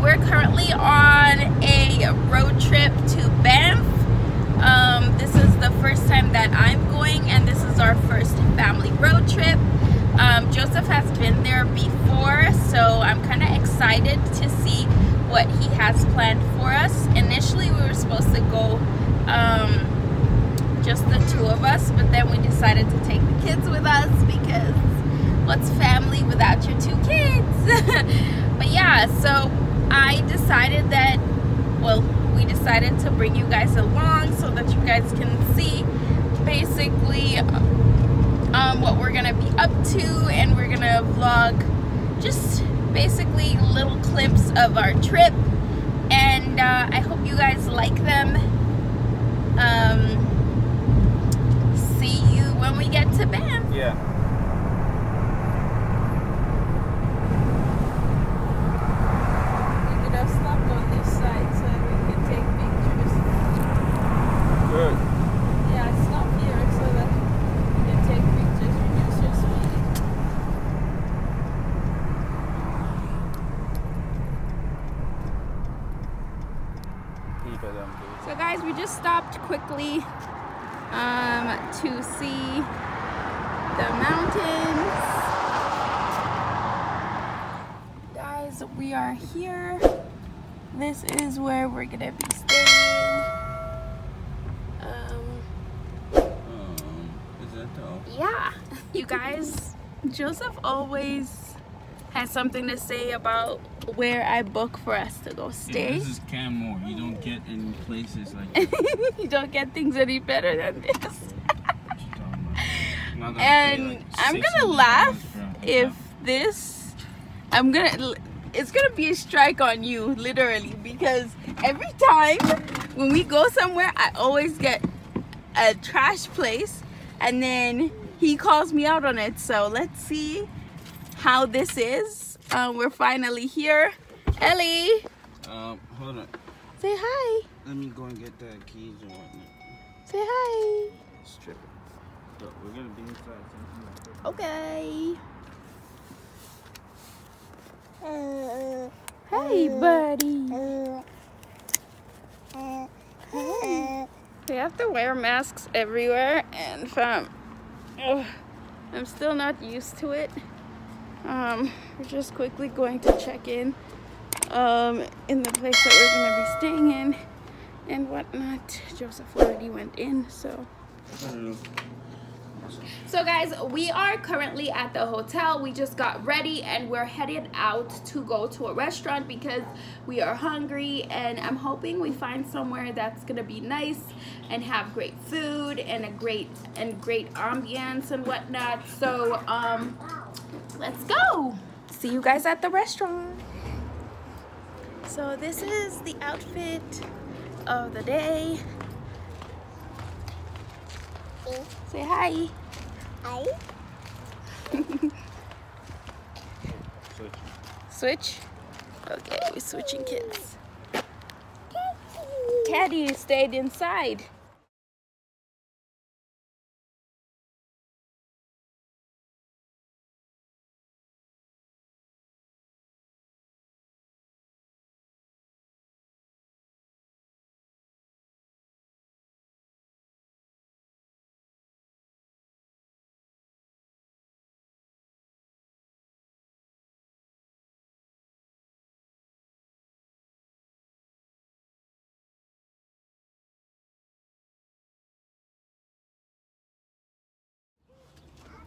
we're currently on a road trip to Banff. Um, this is the first time that I'm going and this is our first family road trip. Um, Joseph has been there before, so I'm kind of excited to see what he has planned for us. Initially, we were supposed to go um, just the two of us, but then we decided to take the kids with us because what's family without your two kids? but yeah so I decided that well we decided to bring you guys along so that you guys can see basically um, what we're gonna be up to. And we're gonna vlog just basically little clips of our trip. And uh, I hope you guys like them. Um, see you when we get to Banff. Yeah So guys, we just stopped quickly um, to see the mountains. Guys, we are here. This is where we're gonna be staying. Um, um is that all? Yeah, you guys, Joseph always has something to say about where I book for us to go stay. Yeah, this is Canmore. You don't get any places like you don't get things any better than this. and like I'm gonna laugh if this I'm gonna it's gonna be a strike on you literally because every time when we go somewhere I always get a trash place and then he calls me out on it so let's see how this is. Um, we're finally here. Ellie. Um, hold on. Say hi. Let me go and get the keys and whatnot. Say hi. Strip it. Look, we're gonna be inside. Okay. Uh, hey, buddy. Hey. We have to wear masks everywhere, and fam, um, I'm still not used to it um, we're just quickly going to check in um, in the place that we're going to be staying in and whatnot. Joseph already went in, so. So guys, we are currently at the hotel. We just got ready and we're headed out to go to a restaurant because we are hungry and I'm hoping we find somewhere that's gonna be nice and have great food and a great and great ambiance and whatnot. So um let's go. See you guys at the restaurant. So this is the outfit of the day. Say hi. Hi. Switch. Switch? Okay, we're switching kids. Caddy stayed inside.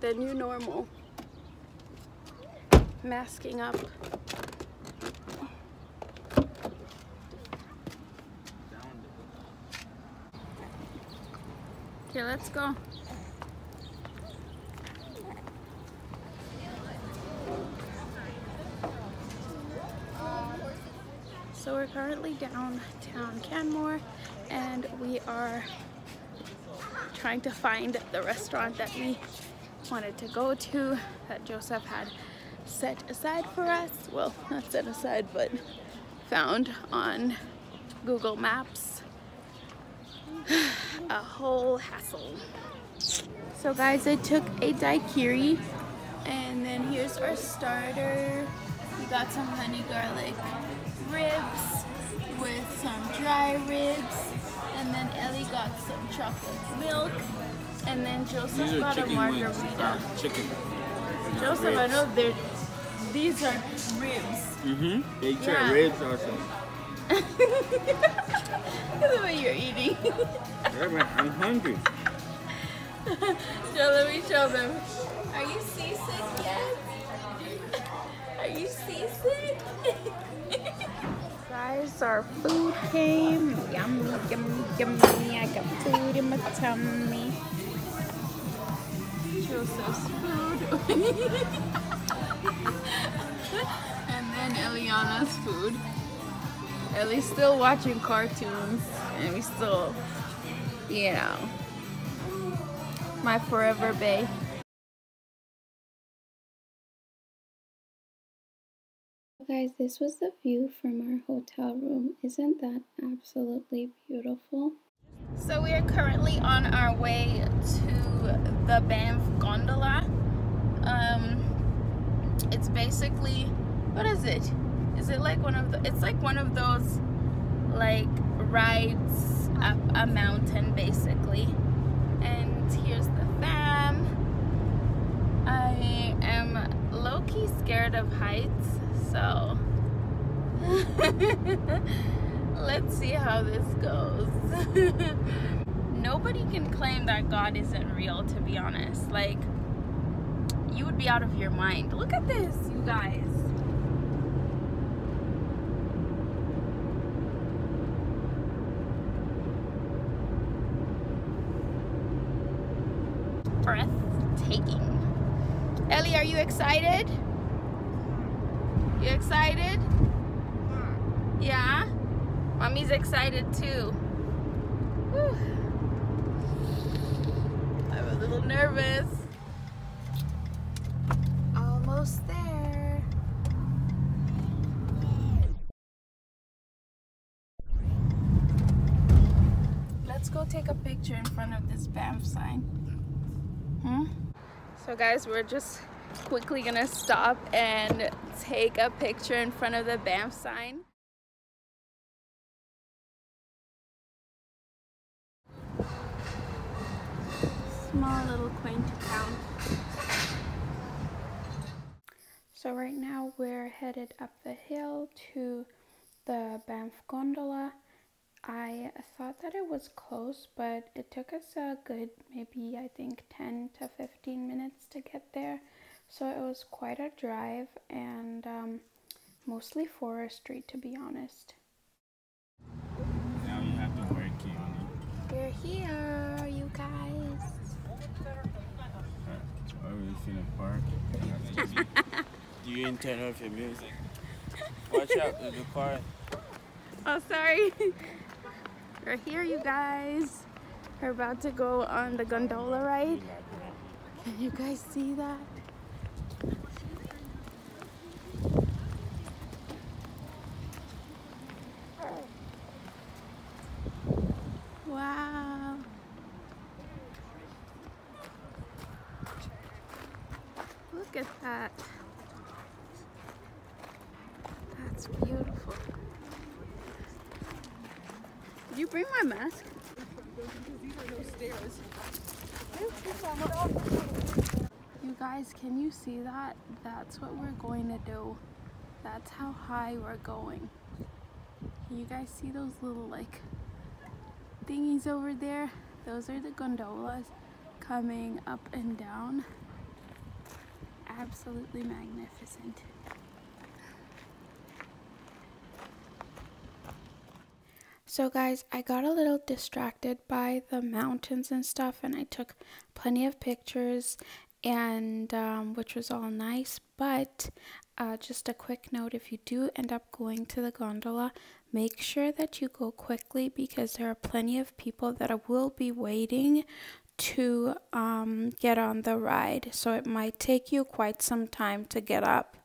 The new normal. Masking up. Okay, let's go. So we're currently downtown Canmore and we are trying to find the restaurant that we wanted to go to that Joseph had set aside for us. Well, not set aside, but found on Google Maps. a whole hassle. So guys, I took a daiquiri And then here's our starter. We got some honey garlic ribs with some dry ribs. And then Ellie got some chocolate milk. And then Joseph got a margarita. Uh, chicken. Joseph, I know they're these are ribs. Mm-hmm. They try Yeah. ribs also. Look at the way you're eating. I'm hungry. so let me show them. Are you seasick yet? Are you seasick? Guys, our food came. Yummy, yummy, yummy. I got food in my tummy. Joseph's food. and then Eliana's food. Ellie's still watching cartoons. And we still, you know, my forever bae. Guys, this was the view from our hotel room. Isn't that absolutely beautiful? So we are currently on our way to the Banff Gondola. Um, it's basically, what is it? Is it like one of the? It's like one of those, like rides up a mountain, basically. And here's the fam. I am low key scared of heights, so let's see how this goes. Nobody can claim that God isn't real, to be honest. Like, you would be out of your mind. Look at this, you guys. Breathtaking. Ellie, are you excited? You excited? Yeah? Mommy's excited too. Whew. I'm a little nervous. Almost there. Let's go take a picture in front of this Banff sign. Hmm? So guys, we're just quickly gonna stop and take a picture in front of the Banff sign. Small little quaint town. So right now we're headed up the hill to the Banff Gondola. I thought that it was close, but it took us a good maybe I think 10 to 15 minutes to get there. So it was quite a drive and um, mostly forestry to be honest. Now you have to work it. We're here, you guys. Are we finna park? Do you turn off your music? Watch out, there's a car. Oh, sorry. We're here, you guys. We're about to go on the gondola ride. Can you guys see that? Wow. Look at that. That's beautiful. Did you bring my mask? You guys, can you see that? That's what we're going to do. That's how high we're going. Can you guys see those little like thingies over there? Those are the gondolas coming up and down. Absolutely magnificent. So, guys, I got a little distracted by the mountains and stuff, and I took plenty of pictures, and um, which was all nice. But uh, just a quick note if you do end up going to the gondola, make sure that you go quickly because there are plenty of people that will be waiting to um, get on the ride. So, it might take you quite some time to get up.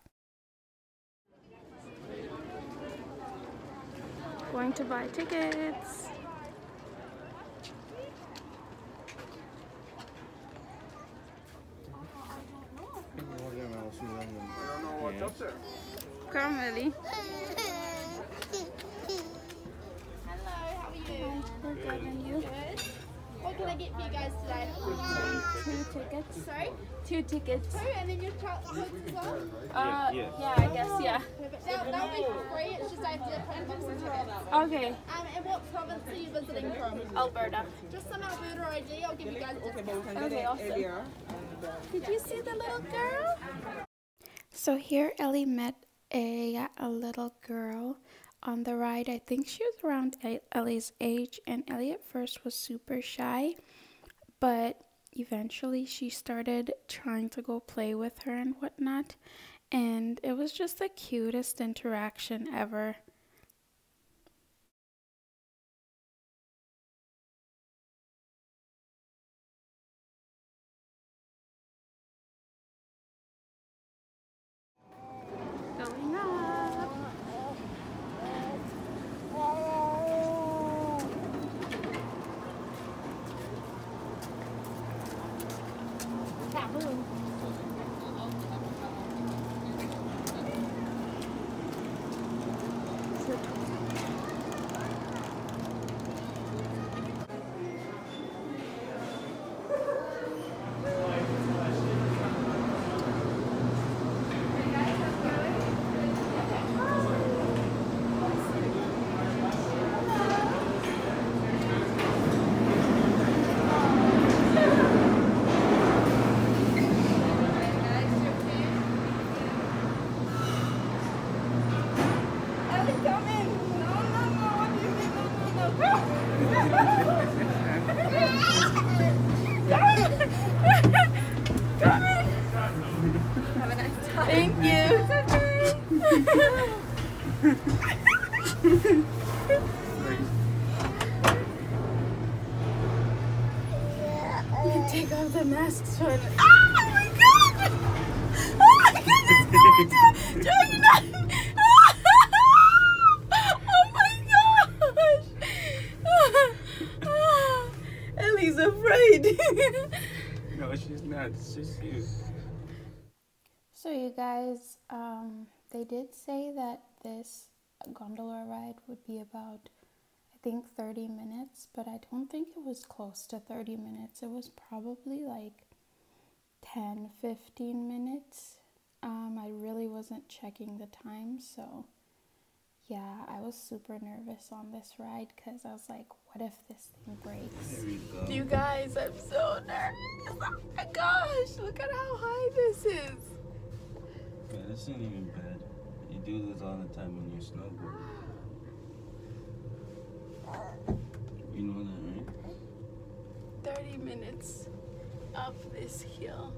Going to buy tickets. Come, Ellie. Hello, how are you? We're good, and you? Good. What can I get for you guys today? Two tickets. Sorry? Two tickets. Two, and then your child codes as well? Uh, yeah, I guess, yeah. Perfect. They'll, they'll be free, it's just I have to print books and tickets. Okay. Um, and what province are you visiting from? Alberta. Just some Alberta ID, I'll give you guys a discount. Okay, awesome. Did you see the little girl? So here Ellie met a, a little girl on the ride. I think she was around Ellie's age, and Ellie at first was super shy, but eventually she started trying to go play with her and whatnot, and it was just the cutest interaction ever. Ellie, It's just you. So you guys, um, they did say that this gondola ride would be about, I think, 30 minutes, but I don't think it was close to 30 minutes. It was probably like 10, 15 minutes. Um, I really wasn't checking the time, so yeah, I was super nervous on this ride because I was like, what if this thing breaks? There we go. You guys, I'm so nervous. Oh my gosh, look at how high this is. Yeah, this isn't even bad. You do this all the time when you snowboard. You know that, right? 30 minutes up this hill.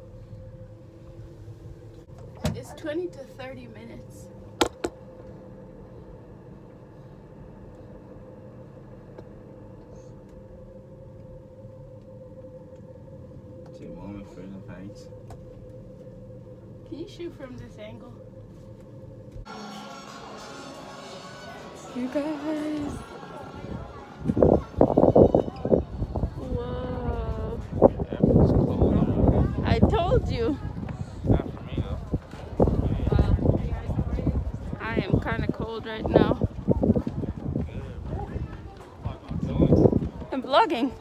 It's 20 to 30 minutes. It's a moment for the heights. Can you shoot from this angle? You guys. Whoa. I told you. Not for me though. I am kind of cold right now. I'm vlogging.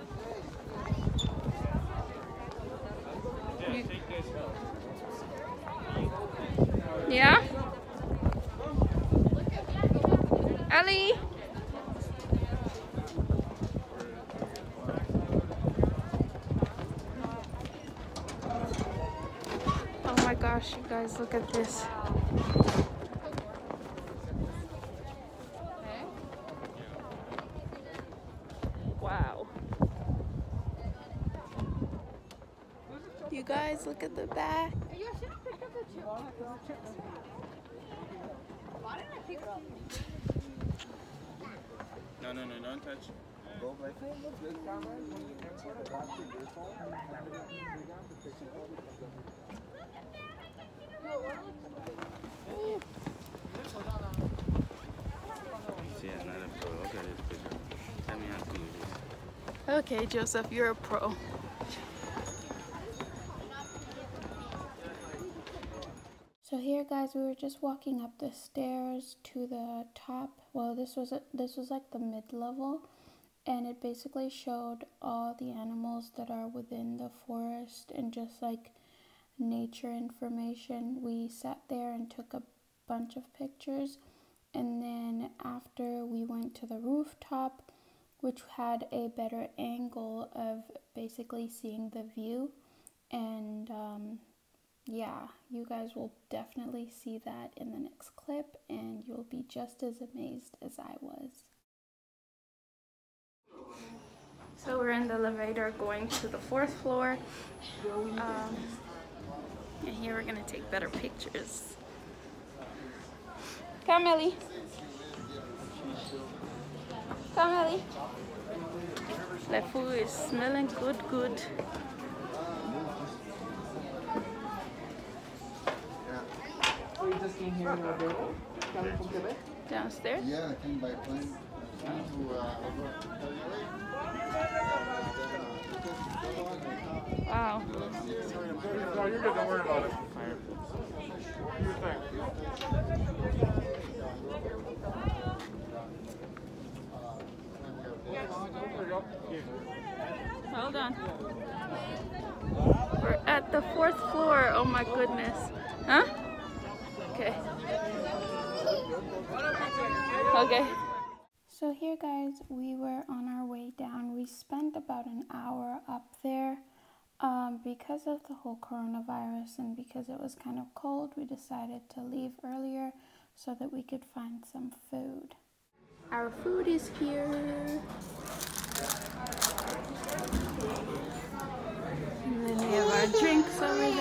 Yeah? Ellie? Oh my gosh, you guys, look at this. Wow. You guys, look at the back. No, no, no, don't touch. Go back. See, I'm not a pro. Look at this picture. Tell me how to do this. Okay, Joseph, you're a pro. Guys, we were just walking up the stairs to the top. Well, this was a, this was like the mid level, and it basically showed all the animals that are within the forest and just like nature information. We sat there and took a bunch of pictures, and then after we went to the rooftop, which had a better angle of basically seeing the view, and um, yeah, you guys will definitely see that in the next clip, and you'll be just as amazed as I was. So we're in the elevator going to the fourth floor. Um, and here we're gonna take better pictures. Come, Ellie. Come, Ellie. The food is smelling good, good. You just came here in Alberta? Coming from Quebec? Downstairs. Yeah, I came by plane to uh, Wow. No, you're good. Don't worry about it. Do your thing. There you go. Hold on. We're at the fourth floor. Oh my goodness. Huh? Okay. So here guys, we were on our way down. We spent about an hour up there. Um, because of the whole coronavirus and because it was kind of cold, we decided to leave earlier so that we could find some food. Our food is here. And then we have our drinks over